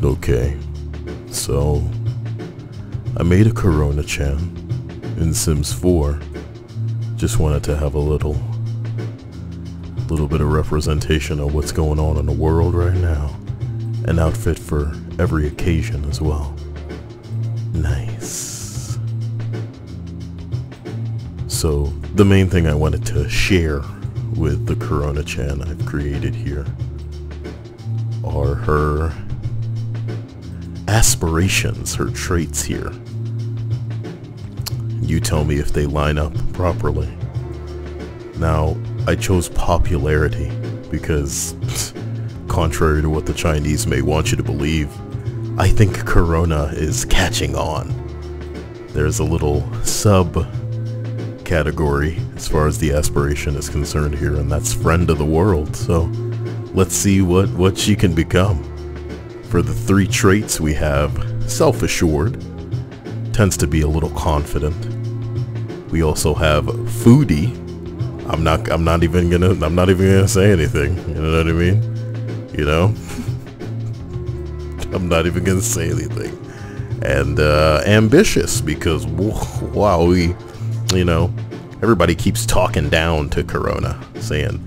Okay, so I made a Corona Chan in Sims 4. Just wanted to have a little, little bit of representation of what's going on in the world right now. An outfit for every occasion as well. Nice. So the main thing I wanted to share with the Corona Chan I've created here are her aspirations, her traits here. You tell me if they line up properly. Now, I chose popularity because, contrary to what the Chinese may want you to believe, I think Corona is catching on. There's a little sub category as far as the aspiration is concerned here, and that's friend of the world. So let's see what, what she can become. For the three traits we have self-assured, tends to be a little confident. We also have foodie. I'm not I'm not even gonna I'm not even gonna say anything. You know what I mean? You know? I'm not even gonna say anything. And uh, ambitious because wow we you know everybody keeps talking down to Corona, saying,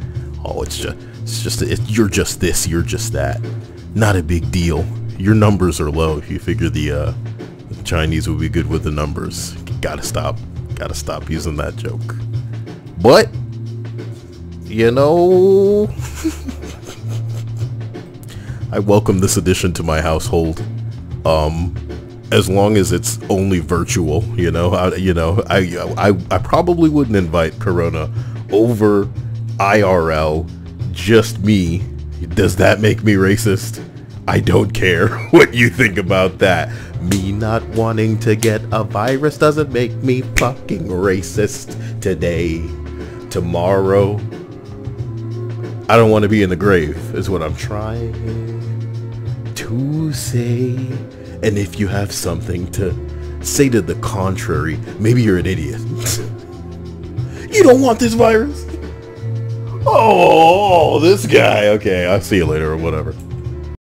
"Oh, it's just it's just it, you're just this, you're just that." Not a big deal. Your numbers are low. If you figure the, uh, the Chinese would be good with the numbers, gotta stop. Gotta stop using that joke. But you know, I welcome this addition to my household. Um, as long as it's only virtual, you know, I, you know, I, I, I probably wouldn't invite Corona over IRL, just me. Does that make me racist? I don't care what you think about that. Me not wanting to get a virus doesn't make me fucking racist today. Tomorrow, I don't want to be in the grave, is what I'm trying to say. And if you have something to say to the contrary, maybe you're an idiot. you don't want this virus? Oh, this guy. Okay, I'll see you later or whatever.